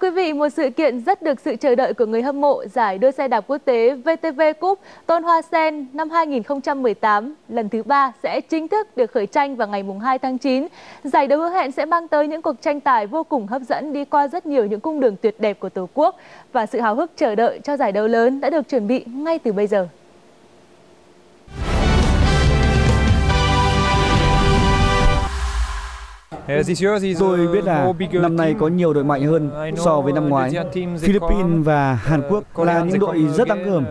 Quý vị, một sự kiện rất được sự chờ đợi của người hâm mộ giải đua xe đạp quốc tế VTV Cup Tôn Hoa Sen năm 2018 lần thứ ba sẽ chính thức được khởi tranh vào ngày 2 tháng 9. Giải đấu hứa hẹn sẽ mang tới những cuộc tranh tài vô cùng hấp dẫn đi qua rất nhiều những cung đường tuyệt đẹp của Tổ quốc và sự hào hức chờ đợi cho giải đấu lớn đã được chuẩn bị ngay từ bây giờ. Tôi biết là năm nay có nhiều đội mạnh hơn so với năm ngoái. Philippines và Hàn Quốc là những đội rất đáng gờm.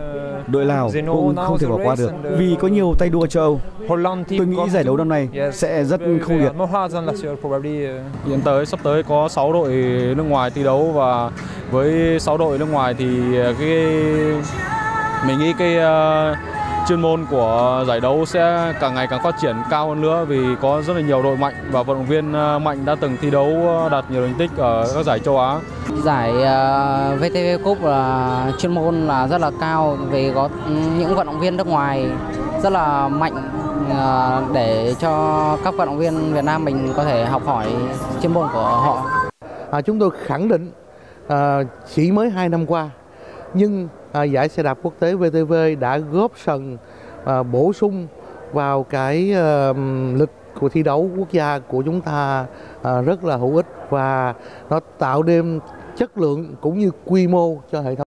Đội Lào cũng không thể bỏ qua được vì có nhiều tay đua châu Âu. Tôi nghĩ giải đấu năm nay sẽ rất không liệt. Hiện tới sắp tới có 6 đội nước ngoài thi đấu và với 6 đội nước ngoài thì cái mình nghĩ cái uh, chuyên môn của giải đấu sẽ càng ngày càng phát triển cao hơn nữa vì có rất là nhiều đội mạnh và vận động viên ờ, mạnh đã từng thi đấu ờ, đạt nhiều thành tích ở các giải châu Á. Giải ờ, VTV Cup là chuyên môn là rất là cao vì có những vận động viên nước ngoài rất là mạnh để cho các vận động viên Việt Nam mình có thể học hỏi chuyên môn của họ. À, chúng tôi khẳng định à, chỉ mới 2 năm qua nhưng À, giải xe đạp quốc tế VTV đã góp phần à, bổ sung vào cái à, lịch của thi đấu quốc gia của chúng ta à, rất là hữu ích và nó tạo thêm chất lượng cũng như quy mô cho hệ thống